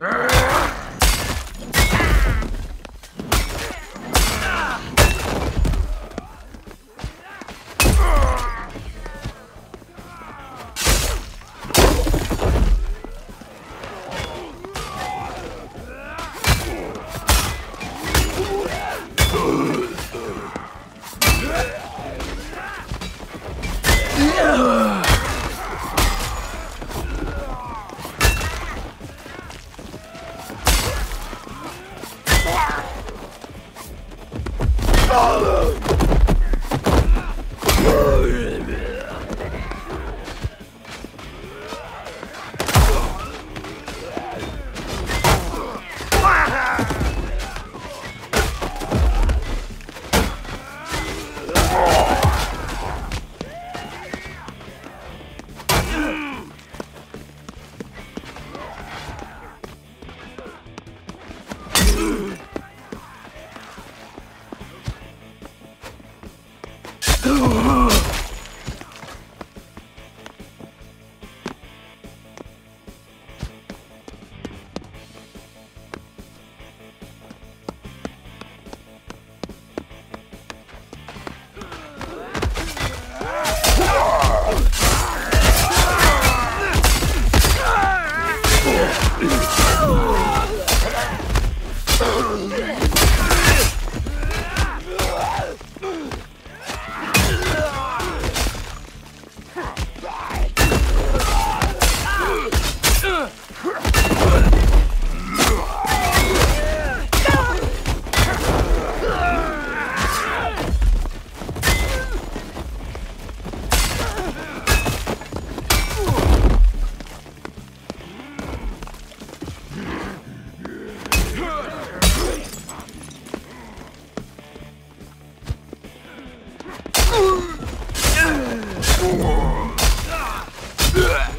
Urgh! Follow! Ugh.